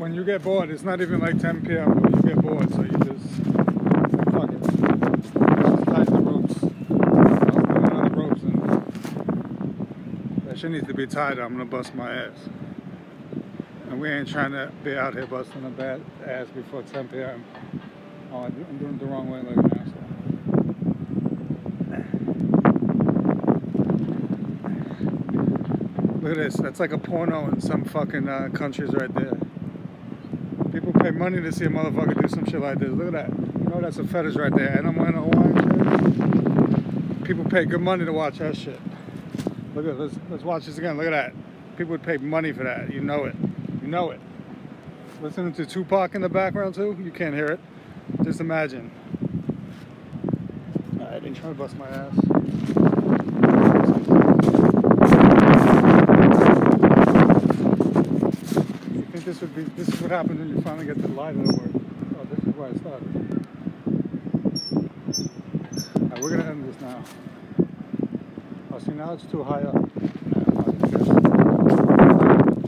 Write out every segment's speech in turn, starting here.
when you get bored, it's not even like 10 p.m. You get bored, so you just fuck it. Just tighten the ropes. Putting on the ropes, and that shit needs to be tied. I'm gonna bust my ass. And we ain't trying to be out here busting a bad ass before 10 p.m. Oh, I'm doing it the wrong way like. Look at this. That's like a porno in some fucking uh, countries right there. People pay money to see a motherfucker do some shit like this. Look at that. You know that's a fetish right there. And I'm wearing a Hawaiian shirt. People pay good money to watch that shit. Look at let's let's watch this again. Look at that. People would pay money for that. You know it. You know it. Listening to Tupac in the background too. You can't hear it. Just imagine. I didn't try to bust my ass. You think this would be this is what happens when you finally get the light the work. Oh, this is where I started. Alright, we're gonna end this now. Oh, see now it's too high up.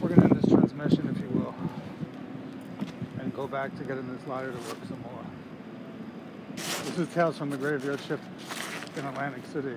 We're gonna end this transmission, if you will, and go back to getting this lighter to work some more. This is Tales from the Graveyard Shift in Atlantic City.